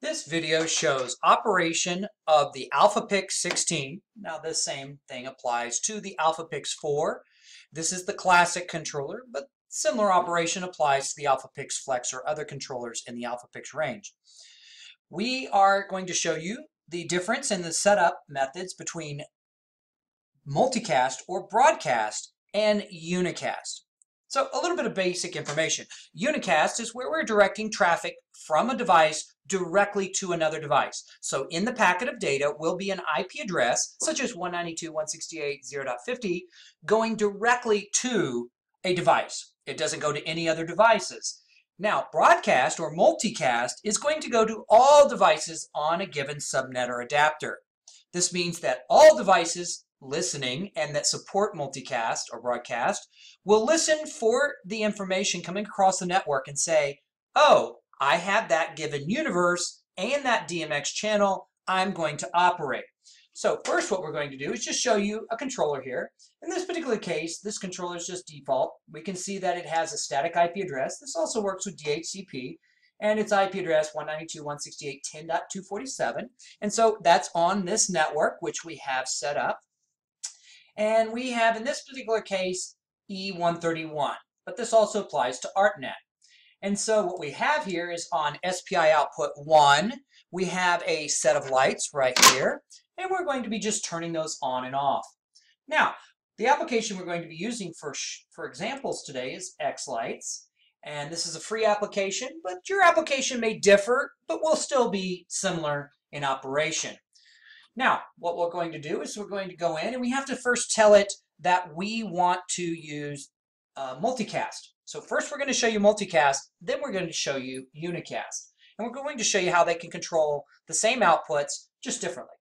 This video shows operation of the AlphaPix 16. Now the same thing applies to the AlphaPix 4. This is the classic controller, but similar operation applies to the AlphaPix Flex or other controllers in the AlphaPix range. We are going to show you the difference in the setup methods between multicast or broadcast and unicast. So a little bit of basic information. Unicast is where we're directing traffic from a device directly to another device. So in the packet of data will be an IP address, such as 192.168.0.50, going directly to a device. It doesn't go to any other devices. Now, broadcast or multicast is going to go to all devices on a given subnet or adapter. This means that all devices listening and that support multicast or broadcast will listen for the information coming across the network and say, oh, I have that given universe and that DMX channel I'm going to operate. So first what we're going to do is just show you a controller here. In this particular case, this controller is just default. We can see that it has a static IP address. This also works with DHCP and its IP address 192.168.10.247. And so that's on this network, which we have set up. And we have, in this particular case, E131. But this also applies to ArtNet. And so what we have here is on SPI output 1, we have a set of lights right here. And we're going to be just turning those on and off. Now, the application we're going to be using for, for examples today is xLights. And this is a free application, but your application may differ, but will still be similar in operation. Now, what we're going to do is we're going to go in and we have to first tell it that we want to use uh, multicast. So first we're going to show you multicast, then we're going to show you unicast. And we're going to show you how they can control the same outputs just differently.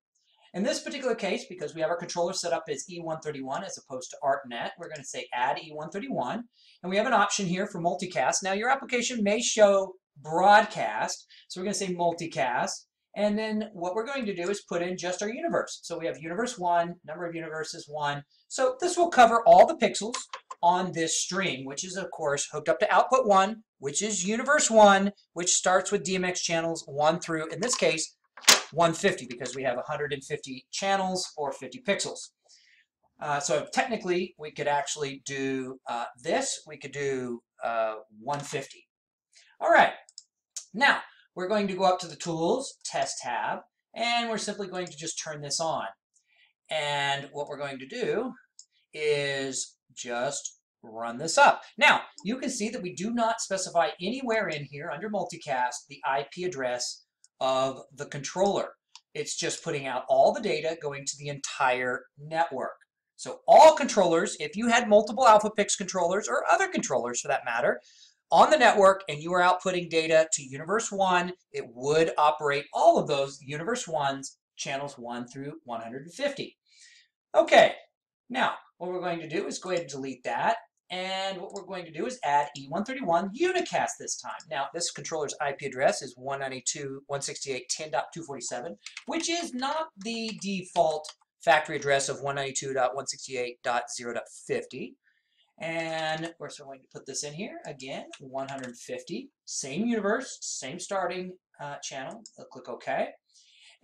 In this particular case, because we have our controller set up as E131 as opposed to ArtNet, we're going to say add E131. And we have an option here for multicast. Now your application may show broadcast, so we're going to say multicast. And then what we're going to do is put in just our universe. So we have universe 1, number of universes 1. So this will cover all the pixels on this stream, which is, of course, hooked up to output 1, which is universe 1, which starts with DMX channels 1 through, in this case, 150, because we have 150 channels or 50 pixels. Uh, so technically, we could actually do uh, this. We could do uh, 150. All right. Now, we're going to go up to the Tools, Test tab, and we're simply going to just turn this on. And what we're going to do is just run this up. Now, you can see that we do not specify anywhere in here under multicast the IP address of the controller. It's just putting out all the data going to the entire network. So all controllers, if you had multiple AlphaPix controllers or other controllers for that matter, on the network and you are outputting data to Universe 1, it would operate all of those Universe 1s, channels 1 through 150. Okay, now what we're going to do is go ahead and delete that. And what we're going to do is add E131 unicast this time. Now, this controller's IP address is 192.168.10.247, which is not the default factory address of 192.168.0.50. And of course, we're going to put this in here again, 150, same universe, same starting uh, channel. I'll click OK.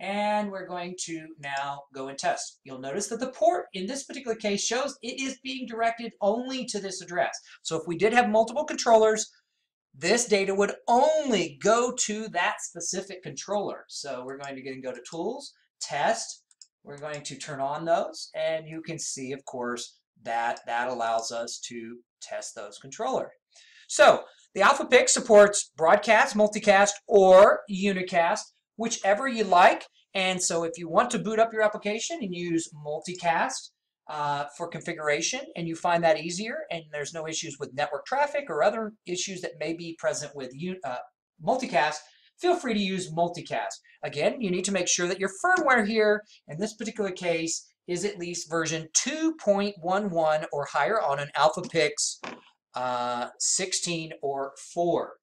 And we're going to now go and test. You'll notice that the port in this particular case shows it is being directed only to this address. So if we did have multiple controllers, this data would only go to that specific controller. So we're going to go to Tools, Test. We're going to turn on those, and you can see, of course, that that allows us to test those controller. So the AlphaPix supports broadcast, multicast, or unicast, whichever you like. And so if you want to boot up your application and use multicast uh, for configuration and you find that easier and there's no issues with network traffic or other issues that may be present with uh, multicast, feel free to use multicast. Again, you need to make sure that your firmware here, in this particular case, is at least version 2.11 or higher on an AlphaPix uh, 16 or 4.